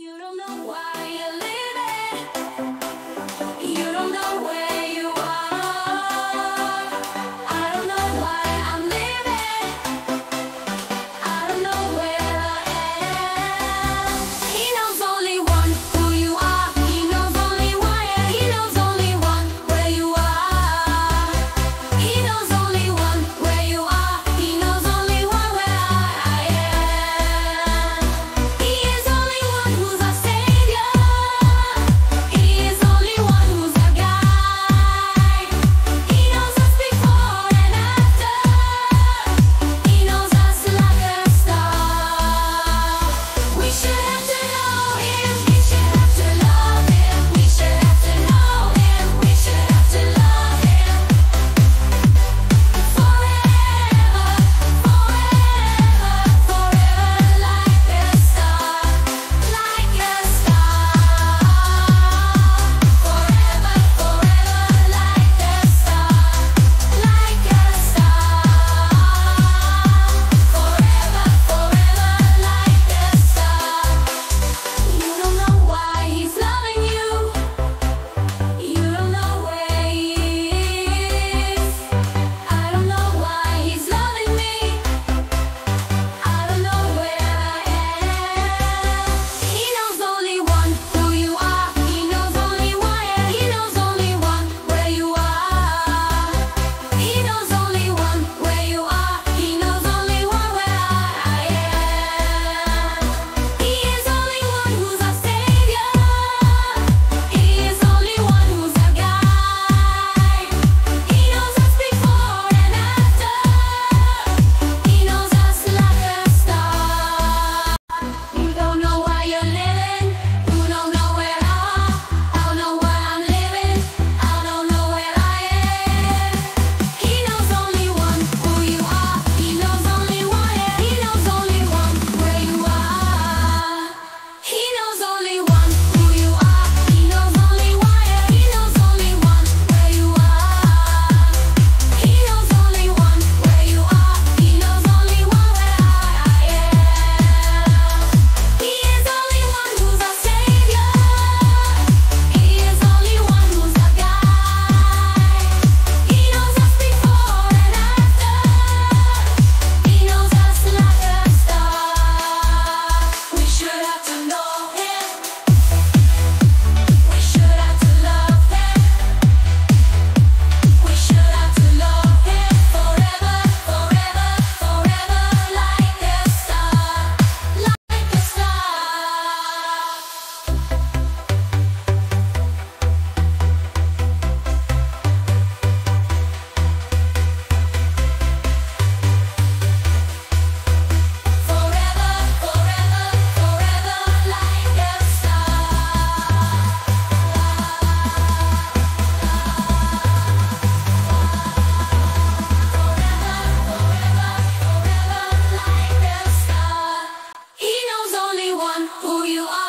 You don't know why who you are.